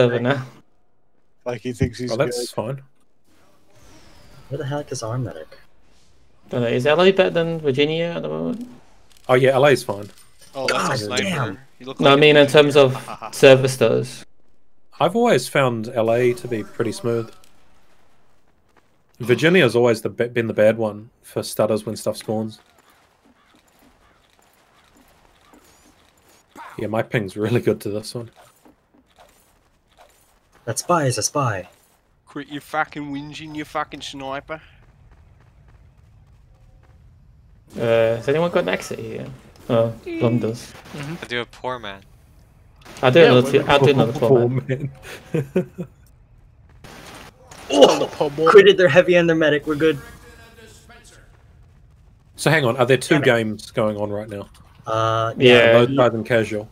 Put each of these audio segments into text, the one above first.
server now. Like he thinks he's Oh, good. fine. Where the heck is our medic? Don't know, is LA better than Virginia at the moment? Oh yeah, LA's fine. Oh, that's God a sniper. damn. You look No, I mean in terms of server stars. I've always found LA to be pretty smooth. Virginia's always the been the bad one for stutters when stuff spawns. Yeah, my ping's really good to this one. That spy is a spy. Quit your fucking whinging, you fucking sniper. Uh, has anyone got an exit here? Oh, Blum does. I do a poor man. I'll do Yeah, another. well, I'll do another Poor four. man. man. Oh, po- boy. Critted their heavy and their medic. We're good. so hang on, are there two Damn it. games going on right now? Uh, Yeah. Low tide and casual.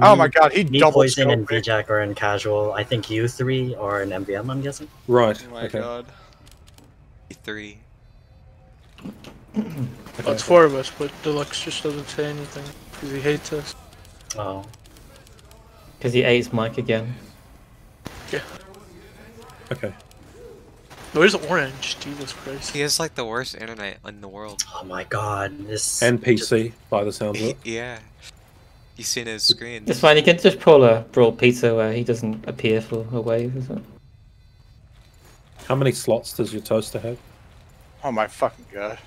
Oh my god, he Knee double poison and scoped me. VJack are in casual. I think you three are in MVM. I'm guessing. Right. Oh my okay. god. Three. That's it's four of us, but Deluxe just doesn't say anything because he hates us. Oh, Because he ate his mic again. Yeah. Okay. Where's Orange? Jesus Christ. He has like the worst internet in the world. oh my God! This And PC, by the sounds of it. yeah. You seen his screen? It's fine. You can just pull a brawl pizza where he doesn't appear for a wave, is it? How many slots does your toaster have? Oh my fucking god.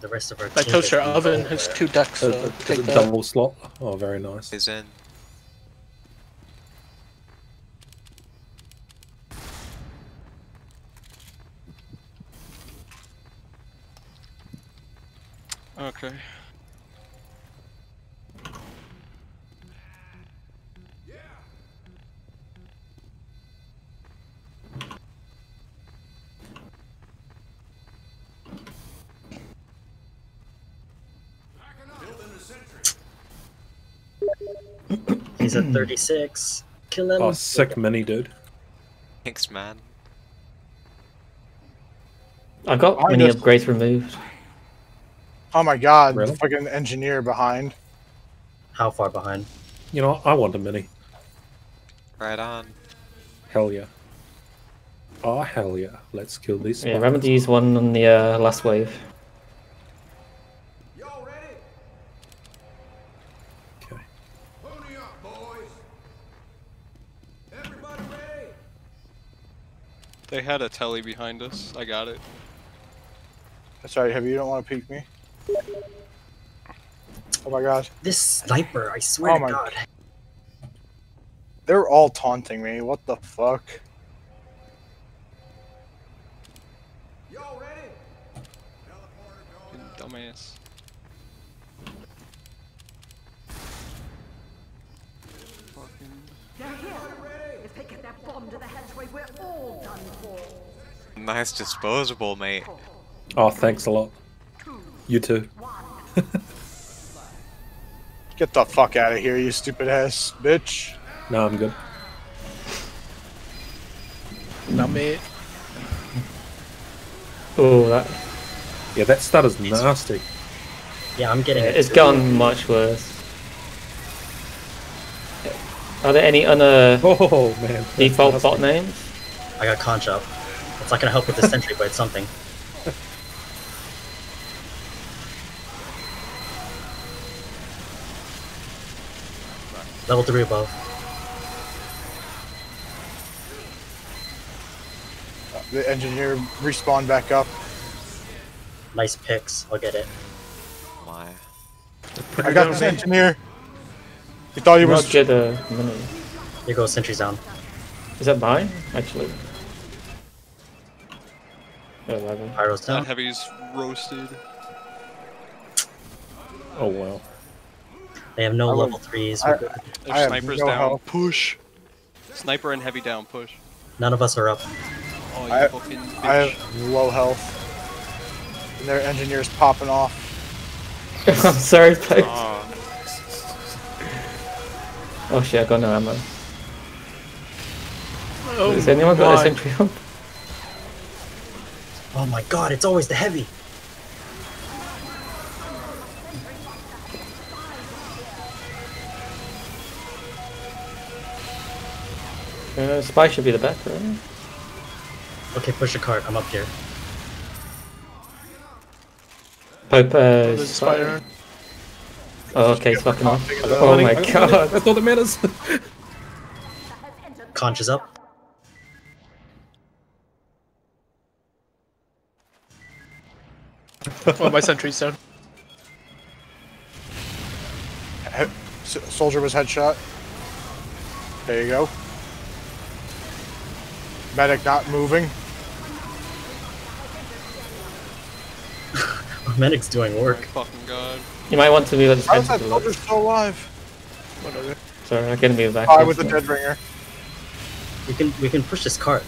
the rest of our. My toaster oven has two decks, Uh, so uh, take a that. double slot. Oh, very nice. Is in. Okay. He's at 36. Kill him. Oh, sick mini, dude. Thanks, man. I got I many just- upgrades removed. Oh my god, Really? the fucking engineer behind. How far behind? You know, I want a mini. Right on. Hell yeah. Oh, hell yeah. Let's kill these Yeah, spiders. remember to use one on the uh, last wave. They had a telly behind us. I got it. I sorry, heavy, you don't want to peek me? Oh my god. This sniper! I swear Oh to my- God. They're all taunting me. What the fuck? You Dumbass. Fucking. If they get that bomb to the hatchway, we're all done for. Nice disposable, mate. Oh, thanks a lot. You too. Get the fuck out of here, you stupid ass bitch. No, I'm good. Not me. Oh, that Yeah, that stutter's nasty. Yeah, I'm getting. yeah, it it's too. gone much worse. Are there any other Oh, man. that's default nasty. bot names? I got conch up. It's not gonna help with the sentry, but it's something. Level three above. The engineer respawned back up. Nice picks. I'll get it. Why? I got this engineer. He thought he Not was. get a mini. Here goes sentry down. Is that mine? Actually. Oh, eleven. Pyro's That down. heavy's roasted. Oh, wow. They have no I level threes. I- We're. Their I have sniper's no down. health. Push. Sniper and heavy down. Push. None of us are up. Oh, you I- fucking bitch. I have low health. And their engineer's popping off. I'm sorry, folks. Oh, ah. Oh shit, I got no ammo. Oh, Has anyone got a my. sentry up? Oh my god, it's always the heavy. Uh, spy should be the back, right? Okay, push the cart. I'm up here. Pope, uh, There's spider. Oh, okay, it's fucking off. Oh my I got money. god. That's all that matters. Conch is up. Oh, my sentry's down. Soldier was headshot. There you go. Medic not moving. Medic's doing My work. Oh, fucking god. You might want to move at the How is center. that soldier still alive? Whatever. Sorry, I'm gonna move back. I with the dead ringer. We can we can push this cart.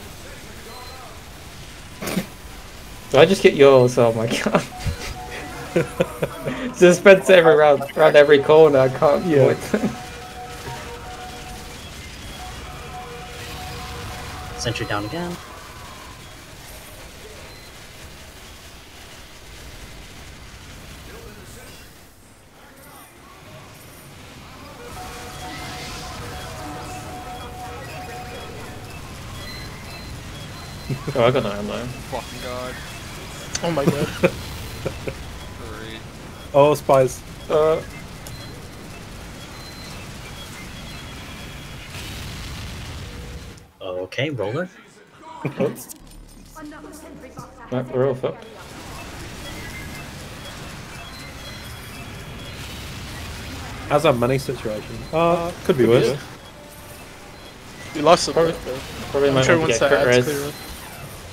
Do I just get yours? Oh my god. Suspense every round, around every corner. I can't do it. Sentry down again. oh, I got no ammo. Fucking god. Oh my god. Great. oh, spies. Uh, Okay, roller. Oops. Another sentry box ahead. we're all fucked. How's our money situation? Uh, could be worse. We lost the Probably- boat. Probably I'm sure once that crit ad's clear up.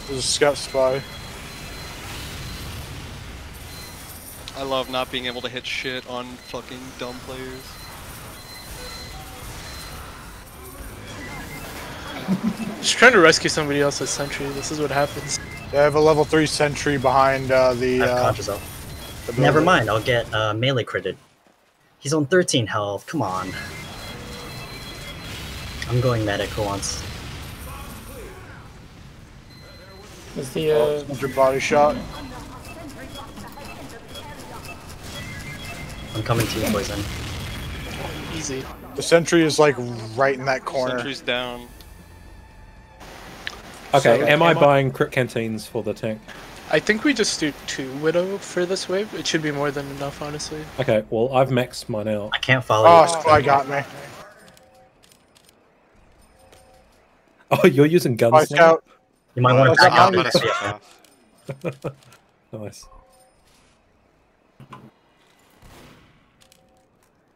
There's a scout spy. I love not being able to hit shit on fucking dumb players. Just trying to rescue somebody else's sentry. This is what happens. They have a level 3 sentry behind uh, the, uh, Conch is up. the Never mind. I'll get uh, melee critted. He's on 13 health. Come on. I'm going medic for once. Is the Oh, uh, soldier body shot. I'm coming to you, poison. Easy. The sentry is like right in that corner. Sentry's down. Okay, So, am I am I- buying crit canteens for the tank? I think we just do two Widow for this wave. It should be more than enough, honestly. Okay, well, I've maxed mine out. I can't follow Oh, you. spy got me. Oh, you're using Spy guns now? scout. You might want to That's out. not and me. switch off. Nice.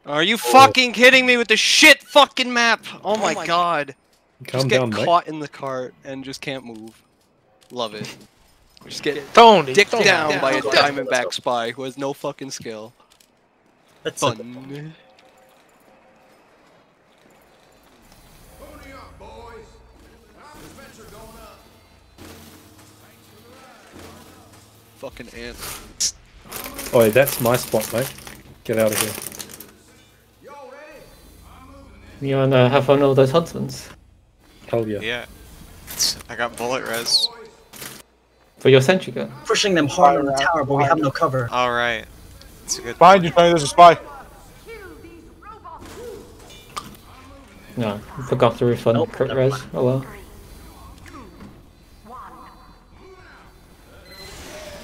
Are you fucking kidding me with the shit fucking map? Oh, oh my, god. Calm just get down, mate. caught in the cart and just can't move. Love it. Just get Tony! dicked Tony. down by a Tony. diamondback spy who has no fucking skill. That's a- Fun. Fucking ant. Oh, that's my spot, mate. Get out of here. You uh, wanna have fun with all those huntsmans Hell yeah. Yeah. I got bullet res. for your sentry gun? pushing them hard on the tower, but we have no cover. Alright. It's a good Behind you, Tony. There's a spy. Kill these robots. No, I forgot to refund Nope, crit res. mind. Oh well.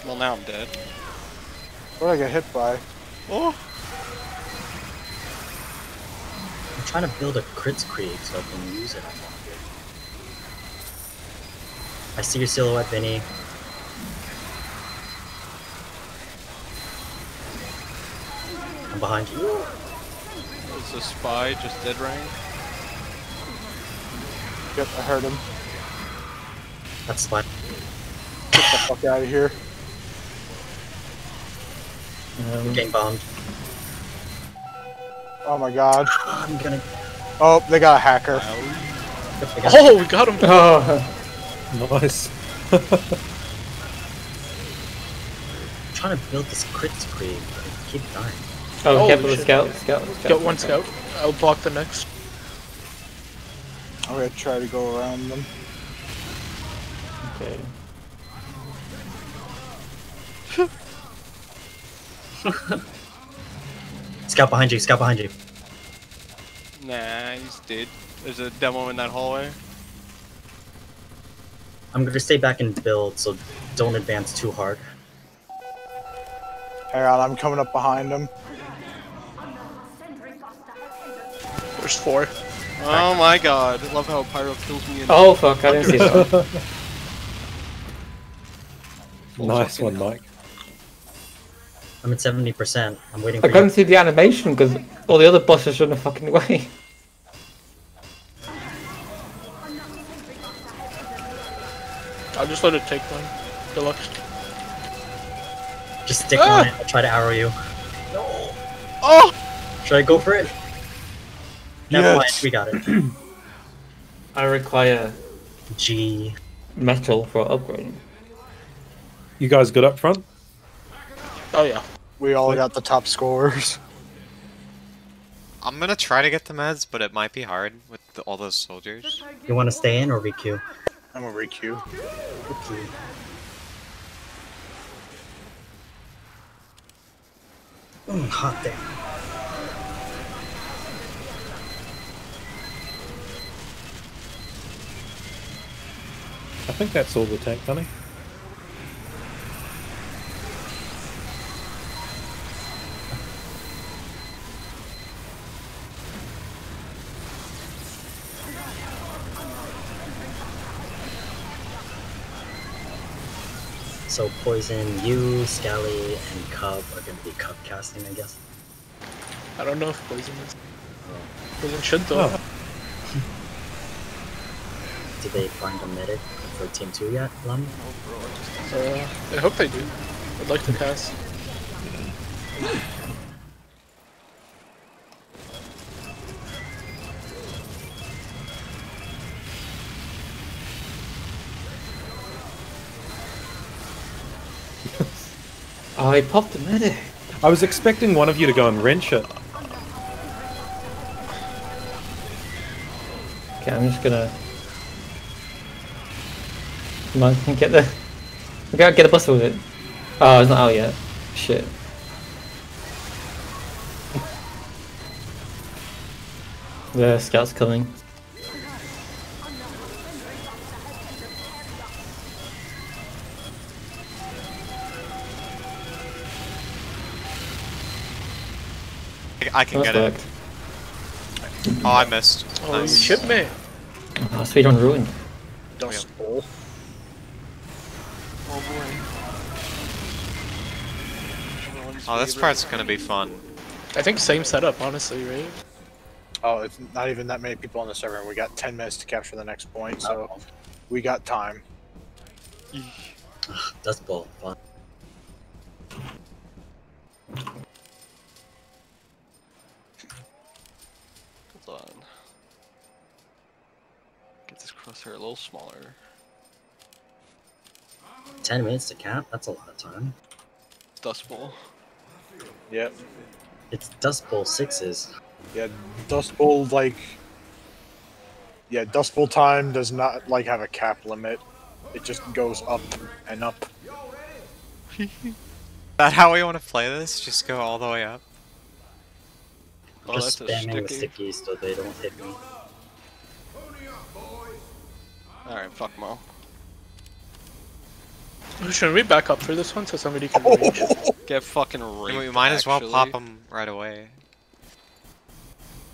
Well, now I'm dead. What did I get hit by? Oh, trying to build a crits creed so I can use it. I see your silhouette, Vinny. I'm behind you. Is a spy just dead rank. Yep, I heard him. That's fine. Get the fuck out of here. Um, Getting bombed. Oh my god. I'm gonna. Oh, they got a hacker. Got- Oh, we got him! oh, Nice. I'm trying to build this crit creed, but I keep dying. oh, Holy careful the scout, scout, scout. Got one scout. I'll block the next. I'm gonna try to go around them. Okay. Scout behind you, scout behind you. Nah, he's dead. There's a demo in that hallway. I'm gonna stay back and build, so don't advance too hard. Hang on, I'm coming up behind him. Sentry buster. There's four. Oh my god. I love how Pyro kills me in Oh fuck! I didn't see that. nice one, Mike. I'm at 70%. I'm waiting for I couldn't you. see the animation because all the other bosses are in the fucking way. I'll just let it take one. Deluxe. Just stick Ah! on it. I'll try to arrow you. No. Oh! Should I go for it? Never mind, we got it. I require G. metal for upgrading. You guys good up front? Oh yeah. We all got the top scores. I'm gonna try to get the meds, but it might be hard with the, all those soldiers. You want to stay in or requeue? I'm gonna requeue. Okay. Mm, hot damn. I think that's all the tank money. So poison, you, Scally, and Cub are gonna be Cub casting, I guess. I don't know if poison is. Poison should though. Oh. Did they find a medic for Team 2 yet, Lum? Uh, I hope they do. I'd like to cast. Oh, he popped a medic. Eh? I was expecting one of you to go and wrench it. Okay, I'm just gonna. Come on, get the. We gotta get a buster with it. Oh, it's not out yet. Shit. the scout's coming. I, I can get it. Perfect. Oh, I missed. Oh, you Nice. ship me. Uh, oh, speedrun ruined. Dust Bowl. Oh boy. Oh, this part's gonna be fun. I think same setup, honestly, right? Oh, it's not even that many people on the server, and we got 10 minutes to capture the next point, so we got time. Dust Bowl fun. Get this crosshair a little smaller. 10 minutes to cap? That's a lot of time. Dust Bowl. Yep. It's Dust Bowl 6s. Yeah, Dust Bowl, like. Yeah, Dust Bowl time does not, like, have a cap limit. It just goes up and up. Is that how we want to play this? Just go all the way up? Oh, Just that's a spamming the sticky. stickies so they don't hit me. Alright, fuck Mo. Should we back up for this one so somebody can reach? Get fucking I raped. we might as well pop them right away.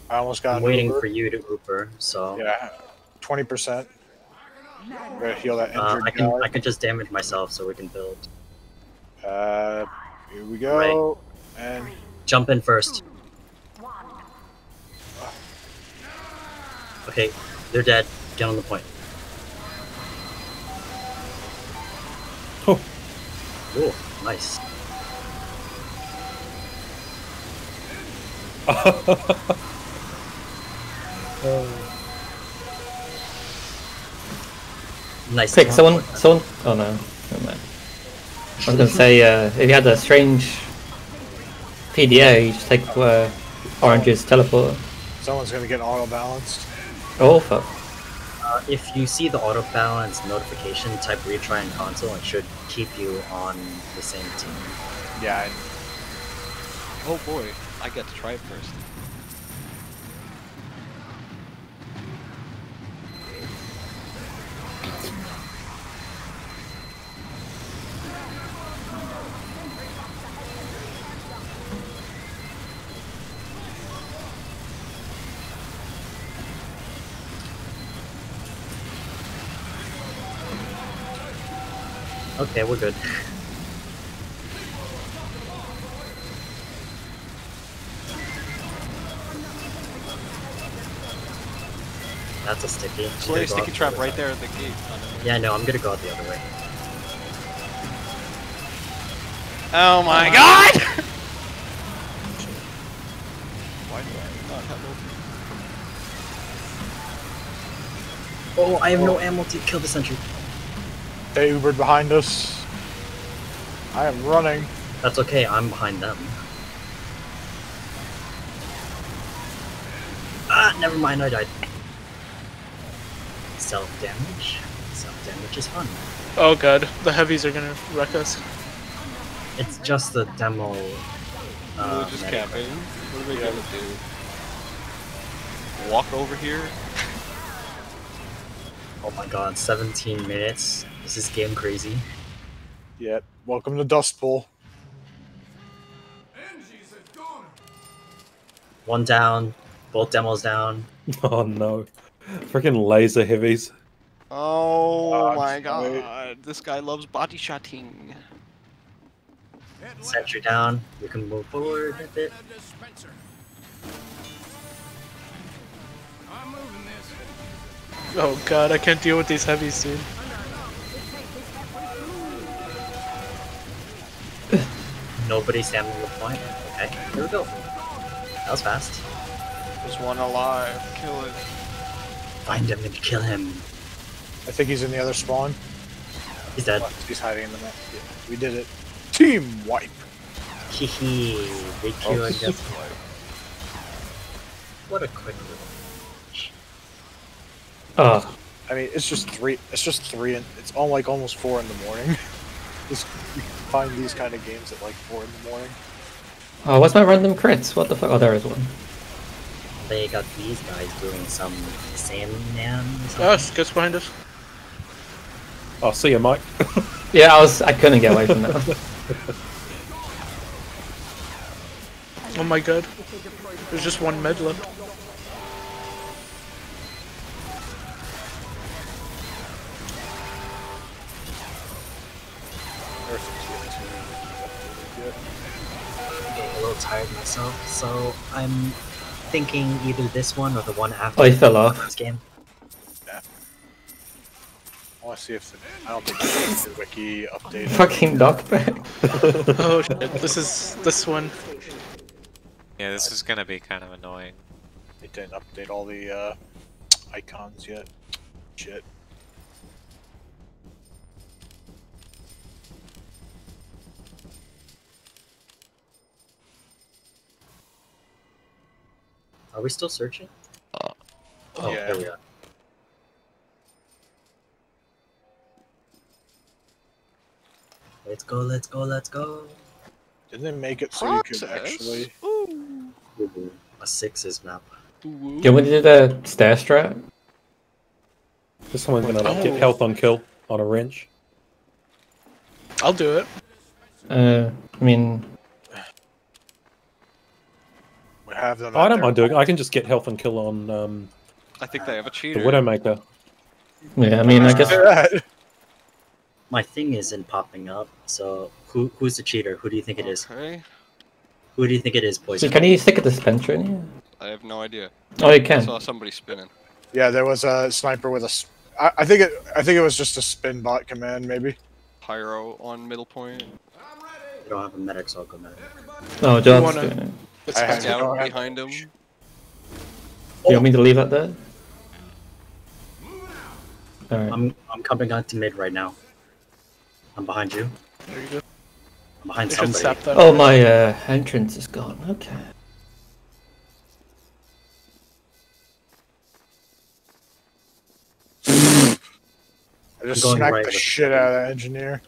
I almost got I'm waiting Uber. for you to Uber, so Yeah, 20%. Gotta heal that uh, I can guy. I can just damage myself so we can build. Uh, here we go. And Jump in first. Okay, they're dead. Get on the point. Ooh, nice. Nice. Quick, someone, someone. Oh no, never mind. I was gonna say, uh, if you had a strange PDA, you just take uh, Orange's teleporter. someone's gonna get auto balanced. Oh fuck. Uh, if you see the auto balance notification, type retry in console. It should keep you on the same team. Yeah, Oh boy, I get to try it first. Okay, we're good. That's a sticky. I'm a sticky trap the right other there at the gate. side. Yeah, no, I'm gonna go out the other way. Oh my oh god! Why do I not have open? Oh, I have no ammo to kill the sentry. They Ubered behind us. I am running. That's okay, I'm behind them. Ah, never mind, I died. Self damage? Self damage is fun. Oh god, the heavies are gonna wreck us. It's just the demo. We're Uh, just medic. camping. What are we gonna do? Walk over here? Oh my god, 17 minutes. This game crazy. Yet. Welcome to Dust Bowl. One down, both demos down. Oh no. Freaking laser heavies. Oh Uh, my wait. god, this guy loves body shotting. Sentry down. We can move forward a bit. Oh god, I can't deal with these heavies, dude. Nobody standing the point. Okay, here we go. That was fast. There's one alive. Kill it. Find him and kill him. I think he's in the other spawn. He's dead. He's hiding in the map. Yeah, we did it. Team wipe. Hehe. Big Oh, Q against What a quick little match. Oh, I mean, it's just three. It's just three, and it's all like almost four in the morning. just you find these kind of games at like four in the morning. oh, what's my random crits? What the fuck? Oh, there is one. They got these guys doing some Sandman or something. Yes, gets behind us. Oh, see you, Mike. Yeah, I was. I couldn't get away from that. Oh my god. There's just one med left. Tired myself, so I'm thinking either this one or the one after I fell off. this game. I want to see if the, I don't think the wiki updated. Fucking knockback. Oh shit, this is this one. Yeah, this is gonna be kind of annoying. They didn't update all the uh, icons yet. Shit. Are we still searching? oh, yeah. there we are. Let's go, let's go, let's go. Didn't they make it so you could actually? Ooh. Ooh, a sixes map. Ooh. Can we do the stair strat? Is someone gonna like, Oh. get health on kill on a wrench? I'll do it. Uh, I mean, We have them. Oh, I don't mind doing. I can just get health and kill on um, I think they have a the cheater. Widowmaker. yeah, I mean, I guess. My thing isn't popping up, so who who's the cheater? Who do you think it is? Okay. Who do you think it is, boys? So can you stick a dispenser in here? I have no idea. Oh, you I can. saw somebody spinning. Yeah, there was a sniper with a. s- I, I think it. I think it was just a spin bot command, maybe. Pyro on middle point. I don't have a medic, so I'll go medic. No, John's wanna- doing it. It's I fine. have- don't Scout have behind him. much. You want me to leave that there? Alright. I'm I'm coming on to mid right now. I'm behind you. There you go. I'm behind You somebody. Oh, my uh, entrance is gone. Okay. I just going smacked right the shit out of that engineer.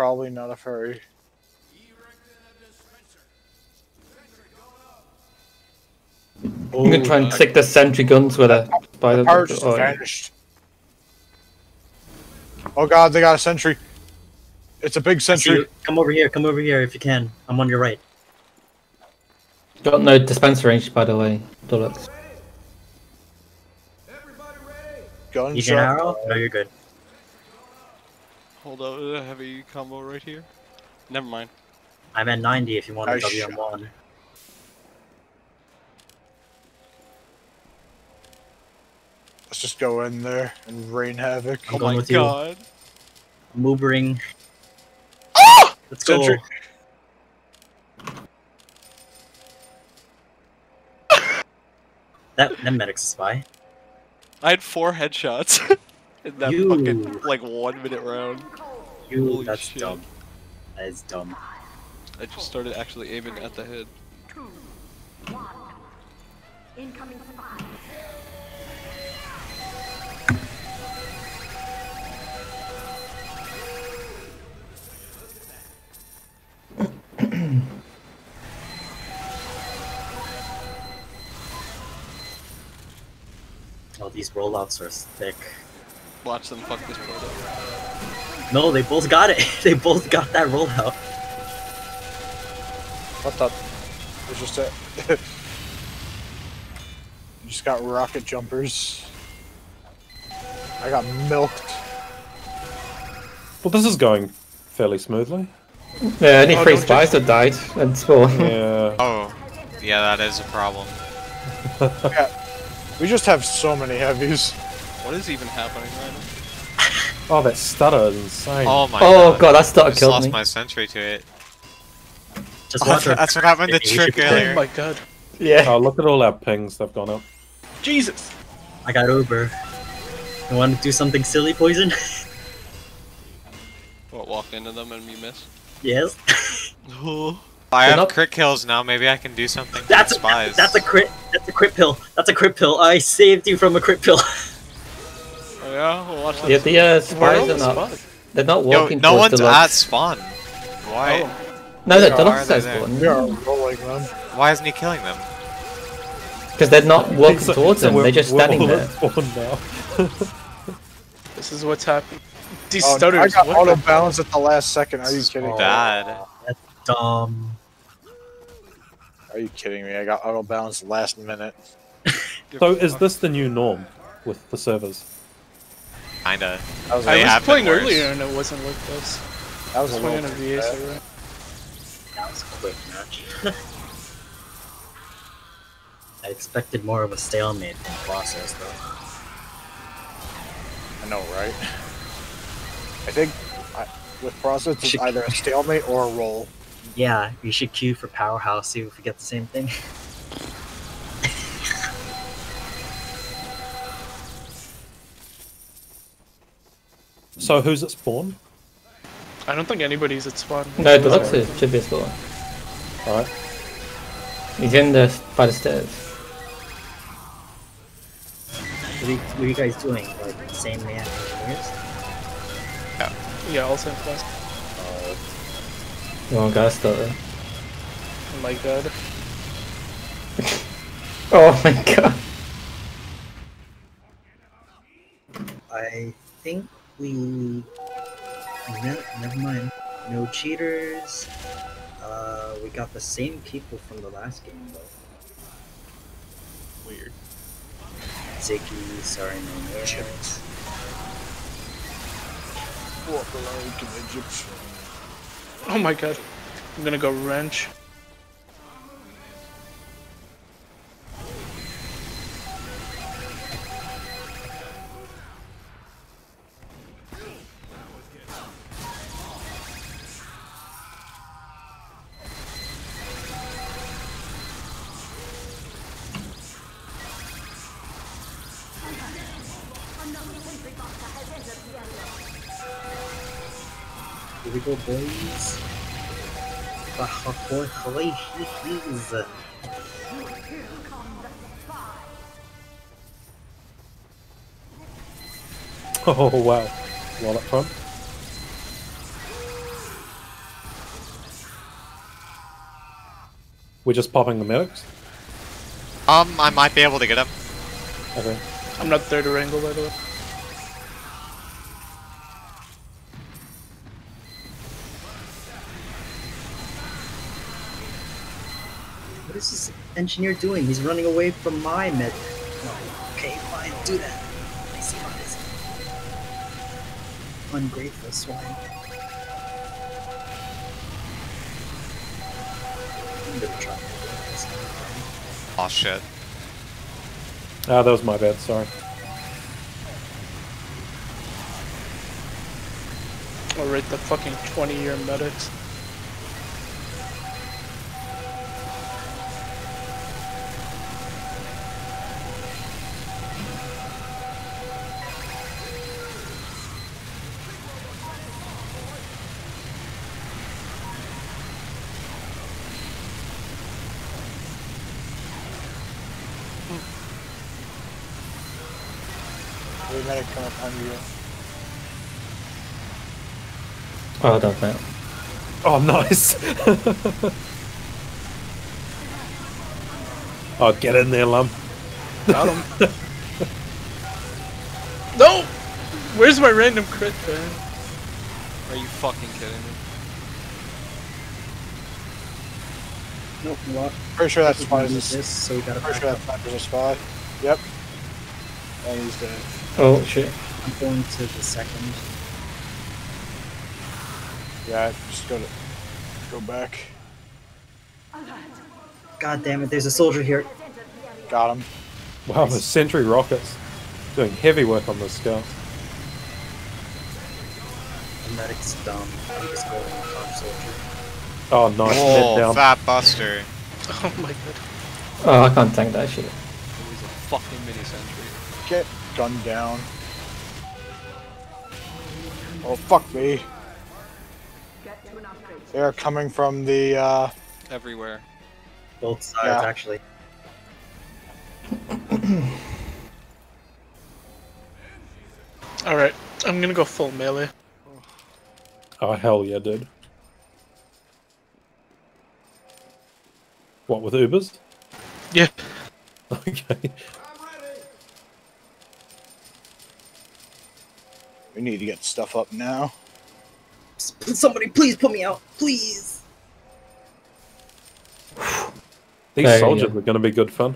Probably not a furry. I'm gonna try and oh, stick the sentry guns with a by the. Power just oh, vanished. Oh god, they got a sentry. It's a big sentry. Come over here. Come over here if you can. I'm on your right. Got no dispenser range, by the way. Deluxe. Gunshot. Need an arrow? No, you're good. Hold up, a heavy combo right here. Never mind. I'm at 90 if you want a Nice shot. WM1. Let's just go in there and rain havoc. I'm Oh going my with you. god. Moobering. Ah! Let's go. Sentry. That, that medic's a spy. I had four headshots in that You. fucking like one minute round. You, Holy that's shit. dumb. That is dumb. I just started actually aiming at the head. Two, one. Incoming spy. Oh, these rollouts are thick. Watch them fuck this part up. No, they both got it. they both got that rollout. What the? It's just a. you just got rocket jumpers. I got milked. Well, this is going fairly smoothly. Yeah, only Oh, three don't spies that died and spawn. Yeah. Oh, yeah, that is a problem. yeah. We just have so many heavies. What is even happening right now? Oh, that stutter is insane. Oh my god. oh god. god, that starter Just killed lost me. my sentry to it. Just Oh, that's what happened to You Trick be- Oh my god. Yeah. Oh, look at all our pings. They've gone up. Jesus. I got Uber. You want to do something silly, Poison? What, walk into them and me miss? yes. Oh. I They're have not- crit kills now. Maybe I can do something. That's with a, spies. that's a crit. That's a crit pill. That's a crit pill. I saved you from a crit pill. Oh yeah? Well, watch Yeah, this. the uh, Where spies are are not. spies? They're not Yo, walking no towards one's the at spawn. Why? No, no, Where Deluxe are has they then? spawn. We are rolling them. Why isn't he killing them? Because they're not walking So- towards so them, they're just we're standing all there. spawn now. This is what's happening. These Oh, I got what auto the- balance at the last second. Are you kidding? Oh. Bad. Dumb. Are you kidding me? I got auto balance last minute. So is this the new norm with the servers? Kinda. That was, I was have been playing worse. earlier and it wasn't like this. that I was was a playing little a VA server. That was a quick match. I expected more of a stalemate from the process, though. I know, right? I think I, with process, it's Should- either a stalemate or a roll. Yeah, you should queue for Powerhouse, see if we get the same thing. So who's at spawn? I don't think anybody's at spawn. No, Deluxe is, should be a spawn. Alright. He's in the by the stairs. What are you, what are you guys doing? Like, same man engineers? Yeah, all same class. Oh, guy's still there. Oh my god. Oh my god. I think we. No, never mind. No cheaters. Uh, we got the same people from the last game though. Weird. Ziggy, sorry, no names. Walk like an Egyptian. Oh my god. I'm gonna go wrench. Here we go, boys. Boy. Oh wow. One up front. We're just popping the medics. Um, I might be able to get him. Okay. I'm not third to wrangle, by the way. Engineer doing? He's running away from my med. No. Okay, fine, do that. I see how this ungrateful swine. I'm gonna try to. Oh shit. Ah, that was my bad. Sorry. I'll the fucking 20 year medics. Minute, come up on you. Oh, I don't know. Oh, nice. oh, get in there, Lum. Got him. no! Where's my random crit, man? Are you fucking kidding me? Nope, what? Pretty sure that's We spy can is use a, this, so we gotta pretty back sure up. that sniper's a spy. Yep. And he's dead. Oh shit. I'm going to the second. Yeah, just go to go back. God damn it, there's a soldier here. Got him. Wow, the sentry rockets doing heavy work on this scout. The medic's dumb. I'm just going on soldier. Oh, nice. Head Oh, down. fat buster. Oh my god. Oh, I can't tank that shit. It was a fucking mini sentry. Get gunned down. Oh fuck me. Get to an upgrade. They're coming from the uh Everywhere. Both sides, Yeah. actually. Alright, I'm gonna go full melee. Oh, hell yeah, dude. What, with Ubers? Yeah. Okay. We need to get stuff up now. Somebody please put me out, please. These There you soldiers are going to be good fun.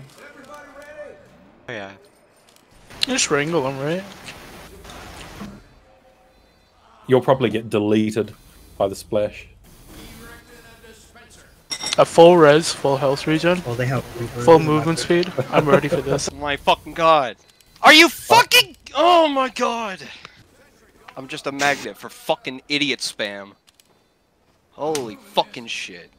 Oh yeah. Just wrangle them, right? You'll probably get deleted by the splash. A full res, full health regen, Well, they have full movement speed. I'm ready for this. My fucking god. Are you fucking? Oh my god. I'm just a magnet for fucking idiot spam. Holy fucking shit.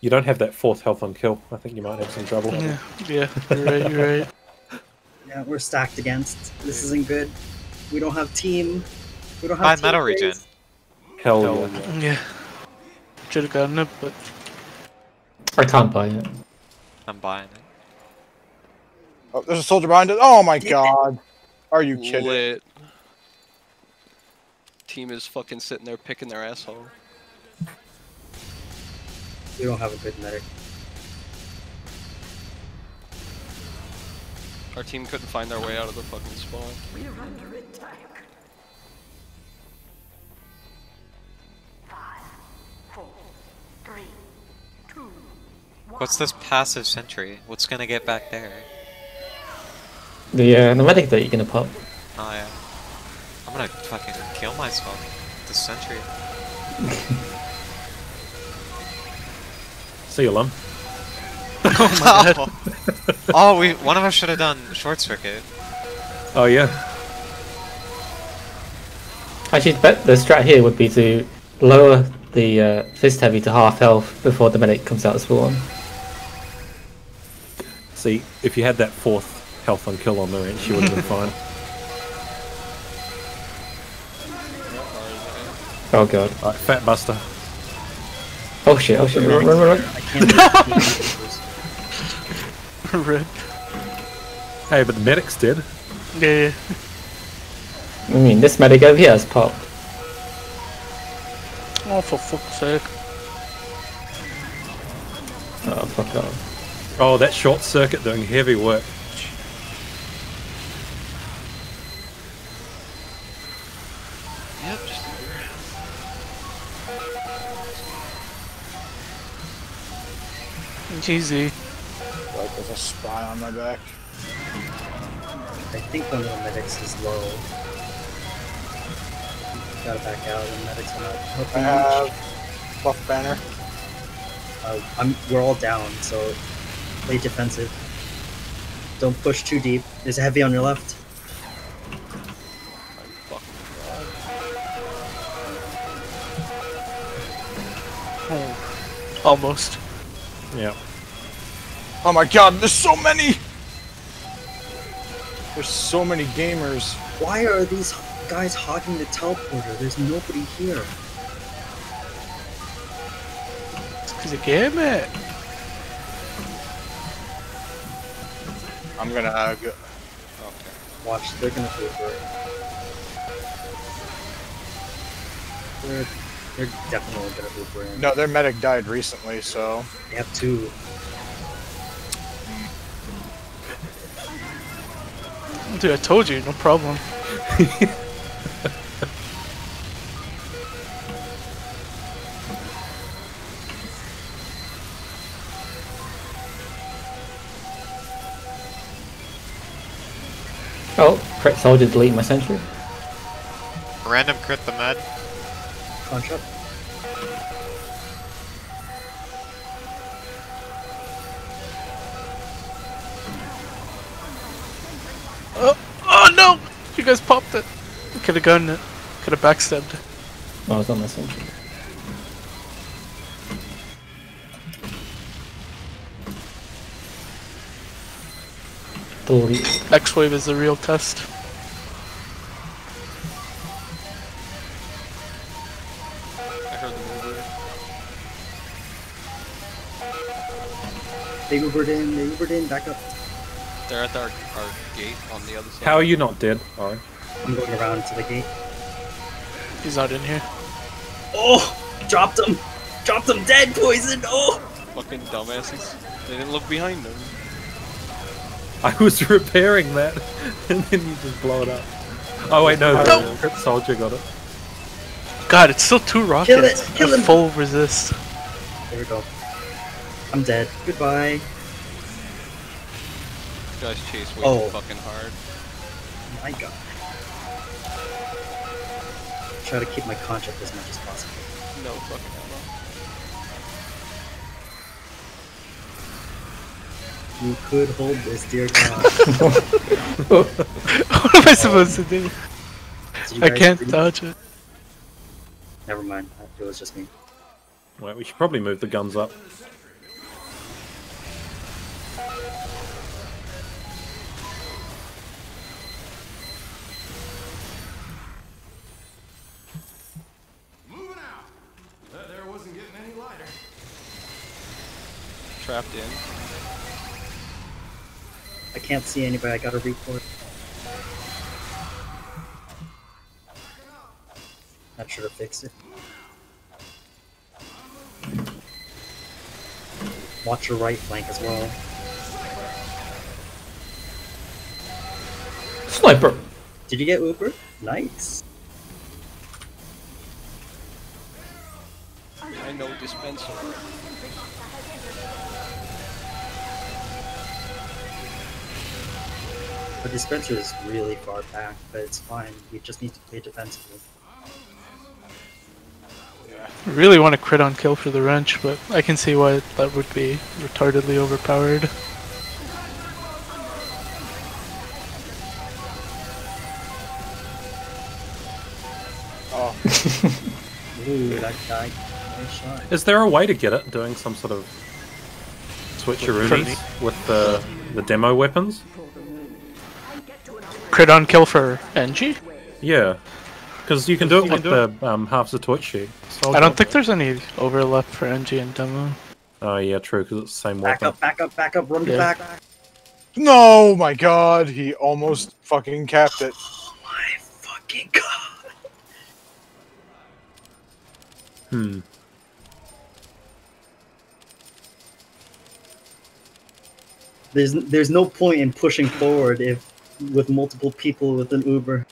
You don't have that fourth health on kill. I think you might have some trouble. Yeah, yeah, you're right, you're right. Yeah, we're stacked against. This isn't good. We don't have team. We don't have Buy team metal plays. regen. Hell, Hell yeah. Yeah. Should have gotten it, but I can't buy it. I'm buying it. Oh, there's a soldier behind us. Oh my god. Are you kidding? Lit. Team is fucking sitting there picking their asshole. We don't have a good medic. Our team couldn't find their way out of the fucking spawn. We're under attack. Five, four, three, two, one. What's this passive sentry? What's gonna get back there? The uh, the medic that you're gonna pop. Oh yeah. I'm gonna fucking kill myself. The sentry. See you, Lum. oh, my oh, we one of us should have done short circuit. Oh, yeah. Actually, bet the strat here would be to lower the uh, fist heavy to half health before the medic comes out of spawn. See, if you had that fourth health on kill on the range, you would have been fine. Oh god. Alright, Fat Buster. Oh shit, oh shit, run, run, run, run. I can't do team members. rip. Hey, but the medic's dead. Yeah, yeah. I mean, this medic over here has popped. Oh, for fuck's sake. Oh, fuck off. Oh, that short circuit doing heavy work. Easy. Like there's a spy on my back. I think one of the medics is low. Gotta back out, and medics are not I helping much. have buff banner. Uh, I'm, we're all down, so play defensive. Don't push too deep. There's a heavy on your left. Oh, almost. Yeah. Oh my god, there's so many! There's so many gamers. Why are these guys hogging the teleporter? There's nobody here. It's because you game it. I'm gonna uh, go. Watch, they're gonna go for it. They're, they're definitely gonna Uber in. No, their medic died recently, so. They have two. Dude, I told you, no problem. Oh, crit soldier delete my sentry. Random crit the med. Contract. Could have gone. Could have backstabbed. Oh, I was on my sentry. Delete. X-Wave is the real test. I heard the mover. They Ubered in, they Ubered in, back up. They're at our, our gate on the other side. How are you not dead? Alright. I'm going around to the gate. He's not in here. Oh! Dropped him! Dropped him dead, poison! Oh! Fucking dumbasses. They didn't look behind them. I was repairing that, and then you just blow it up. Oh wait, no, No. the crit soldier got it. God, it's still two rockets. Kill it, kill him. Full resist. There we go. I'm dead. Goodbye. These guys chase way Oh. too fucking hard. My god. Try to keep my contract as much as possible. No fucking ammo. You could hold this, dear God. what am I supposed to do? Did I can't read- dodge it. Never mind. It was just me. Well, we should probably move the guns up. Trapped in. I can't see anybody. I gotta report. Not sure to fix it. Watch your right flank as well. Sniper! Did you get Uber? Nice. I know dispenser. The dispenser is really far back, but it's fine. We just need to play defensively. I really want to crit on kill for the wrench, but I can see why that would be retardedly overpowered. Oh, Ooh, that guy. Nice. Is there a way to get it doing some sort of switcheroonies with the the demo weapons? Crit on kill for NG? Yeah, because you can do it with the um, Half-Zatoichi. I don't think there's any overlap for NG and demo. Oh yeah, true, because it's the same Back weapon. up, back up, back up, run Yeah. back. no, my god, he almost fucking capped it. My fucking god. Hmm. There's there's no point in pushing forward if with multiple people with an Uber.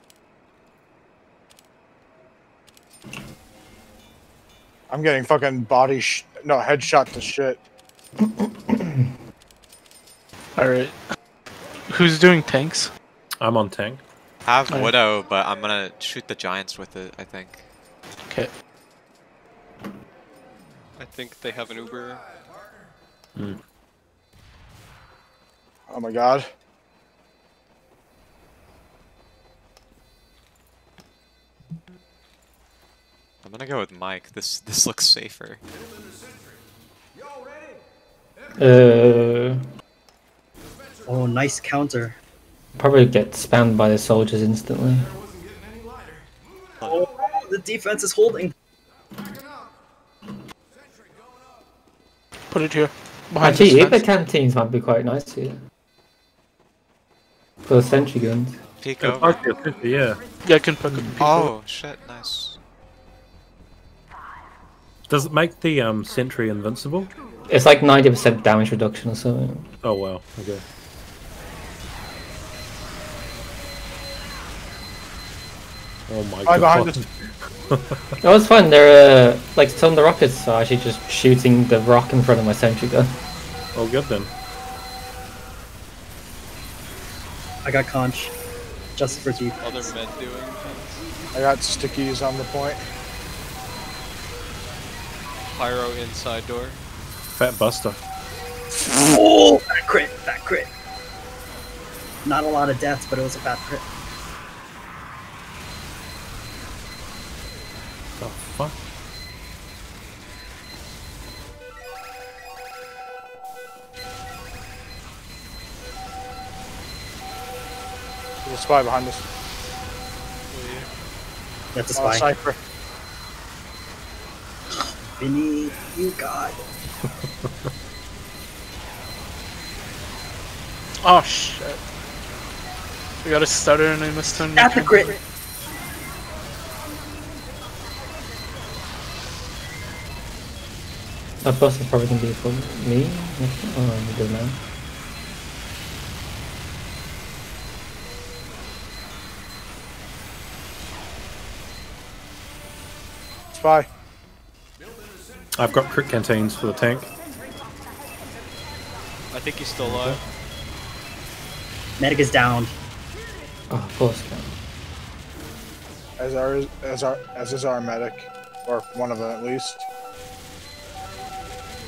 I'm getting fucking body sh- no headshot to shit. Alright. Who's doing tanks? I'm on tank. I have Alright. Widow, but I'm gonna shoot the giants with it, I think. Okay. I think they have an Uber. Hmm. Oh my god. I'm gonna go with Mike. This this looks safer. Uh, Oh, nice counter. probably get spammed by the soldiers instantly. Oh, the defense is holding. Put it here. Behind Actually, this Uber fence. canteens might be quite nice here. For the sentry guns. Peek Yeah, over. park here, 50, yeah. Yeah, I can pick up. Oh shit! Nice. Does it make the um sentry invincible? It's like 90% damage reduction or something. Oh wow. Okay. Oh my Right god. behind us. That was fun. They're uh, like some of the rockets are actually just shooting the rock in front of my sentry gun. Oh good then. I got conch. Just for defense. Other men doing. things. I got stickies on the point. Pyro inside door. Fat Buster. Oh, that crit, that crit. Not a lot of deaths, but it was a fat crit. The fuck? There's a spy behind us. That's a Oh, spy. sniper. Vinny, you god. Oh shit. We got a stutter and I missed turn. That's a crit. That bus is probably gonna be for me. Oh, I don't know. Spy. I've got crit canteens for the tank. I think he's still alive. Medic is down. Oh, of course. As our as our as is our medic, or one of them at least.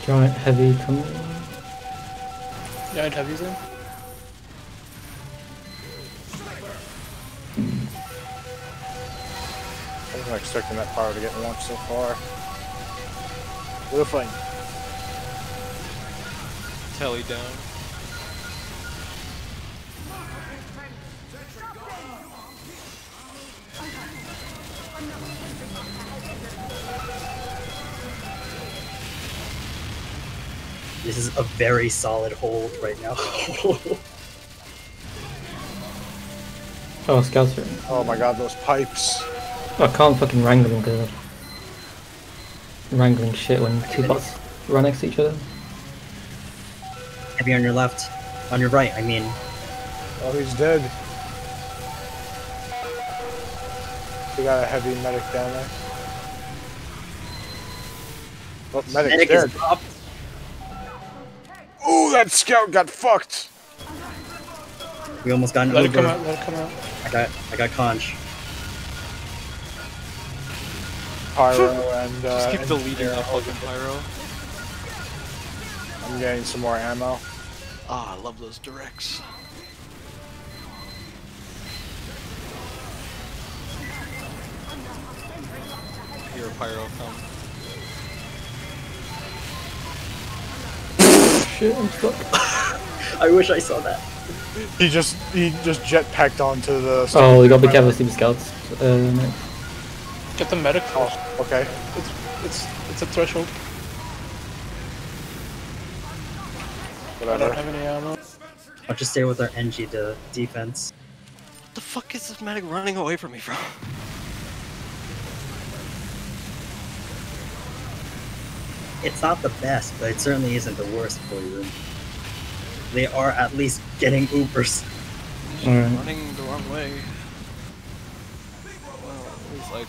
Giant heavy coming. Yeah, I'd have you then. I wasn't expecting that power to get launched so far. Roofing. Telly down. This is a very solid hold right now. Oh, scouts are. Oh my god, those pipes. Oh, I can't fucking wrangle them because I'm wrangling shit when two bots run next to each other. Heavy on your left. On your right, I mean. Oh, he's dead. We got a heavy medic down there. Oh, medic's Medic dead. is dropped. Ooh, that scout got fucked. We almost got an Let it come out, let it come out. I got I got conch. Pyro and uh, Just keep and- deleting yeah, that fucking pyro. I'm getting some more ammo. Ah, I love those directs. Here, pyro, come. Shit, I'm stuck. I wish I saw that. He just he just jetpacked onto the. Oh, we gotta be careful with Super Scouts. Uh, next. Get the medic. Oh, okay. It's it's it's a threshold. I don't Whatever. have any ammo. I'll just stay with our NG to defense. What the fuck is this medic running away from me from? It's not the best, but it certainly isn't the worst for you. They are at least getting Ubers. Alright. Running the wrong way. Well, he's like,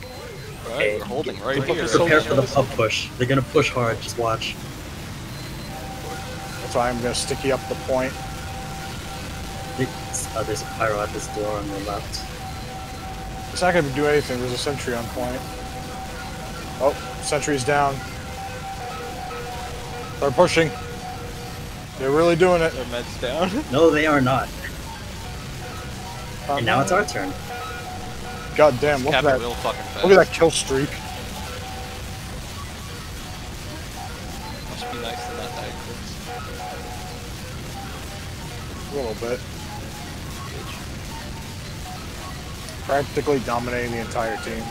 right, Okay, we're holding right Prepare here. for Prepare for the pub push. They're gonna push hard. Just watch. That's why I'm gonna sticky up the point. It's- uh, there's a pyro at this door on the left. It's not gonna do anything. There's a sentry on point. Oh, sentry's down. They're pushing. They're really doing it. Their meds down. No, they are not. And now it's our turn. God damn! Look at that! real fucking fast. Look at that kill streak. Must be nice to not die. A little bit. Practically dominating the entire team.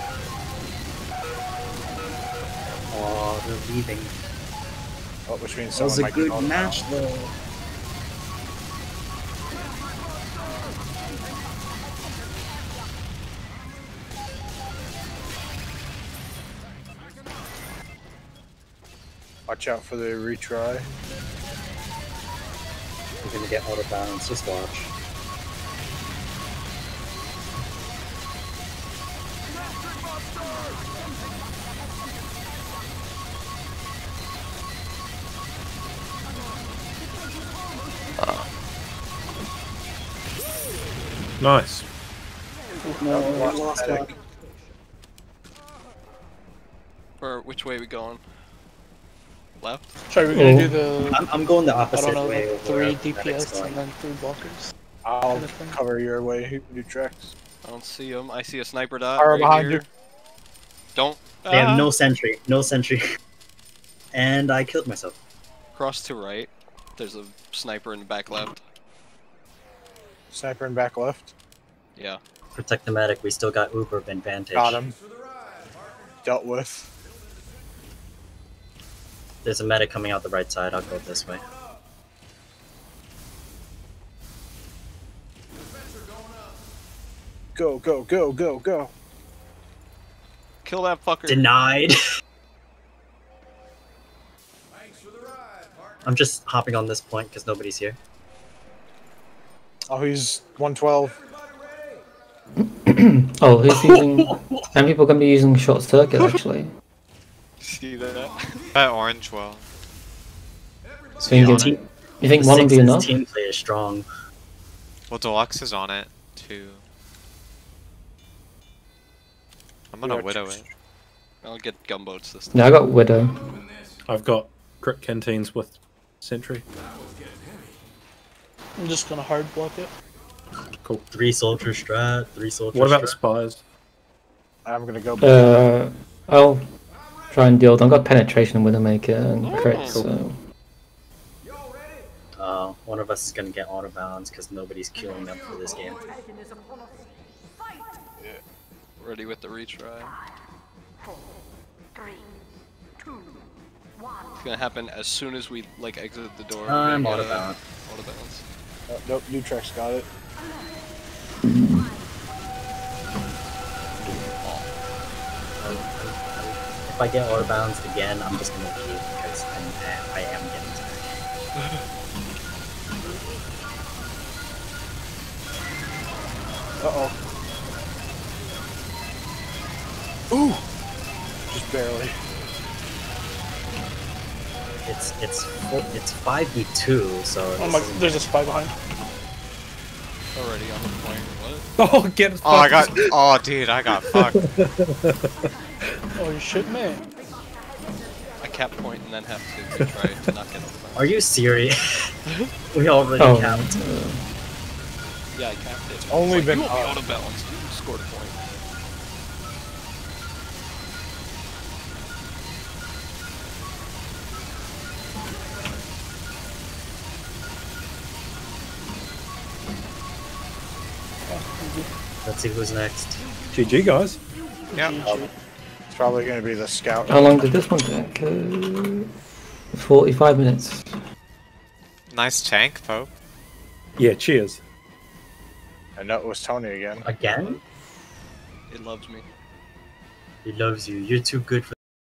Oh, they're leaving. Oh, which means That was a good match, though. Watch out for the retry. We're gonna get out of bounds. Just watch. Ah. Nice. No, we Lost lost medic. Or which way we going? Left? Sorry, we're gonna Oh. do the I'm, I'm going the I opposite don't know, way. like three where the medic's DPS and then three blockers. I'll Kind of cover your way, new tracks. I don't see him. I see a sniper dot. Fire right behind here. you. Don't. They have Ah! no sentry. No sentry. and I killed myself. Cross to right. There's a sniper in the back left. Sniper in back left. Yeah. Protect the medic. We still got Uber advantage. Got him. Dealt with. There's a medic coming out the right side. I'll go this way. Go, go, go, go, go. Kill that fucker. Denied. I'm just hopping on this point because nobody's here. Oh, he's 112. Oh, who's using? and people gonna be using short circuit actually. See that? That orange well. So you, on you think one will be enough? team play is strong. Well, Deluxe is on it too. I'm gonna widow it. I'll get gunboats this time. Yeah, I got widow. I've got crit canteens with sentry. I'm just gonna hard block it. Cool. Three soldier strat. Three soldier. What about the spies? I'm gonna go. Uh, I'll try and deal. I've got penetration with a maker and crit, so Uh, one of us is gonna get out of bounds because nobody's queuing them for this game. Pagan is upon us. Fight! Ready with the retry. Four, three, two, one. It's gonna happen as soon as we like exit the door. I'm We're out of bounds. Out of bounds. Oh, nope, new tracks got it. If I get out of bounds again, I'm just gonna leave because I'm, I am getting tired. Uh oh. Ooh! Just barely. It's it's it's five v two, so. Oh my, there's a spy behind. Already on the point. What? Oh, get Oh, I got. Oh, dude, I got fucked. Oh, you shit me. I cap point and then have to try to not get out of bounds. Are you serious? we already oh, capped. Yeah, I capped it. only It's like, been you will be up. out of bounds. You scored a point. Let's see who's next. GG, guys. yeah. Oh. It's probably gonna be the scout. how long did this one take? Uh, Forty-five minutes. Nice tank, Pope. Yeah, cheers. I know it was Tony again. Again? It loves me. He loves you. You're too good for